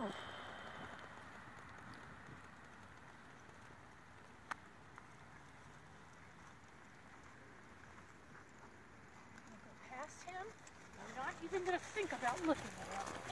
past him. I'm not even going to think about looking at him.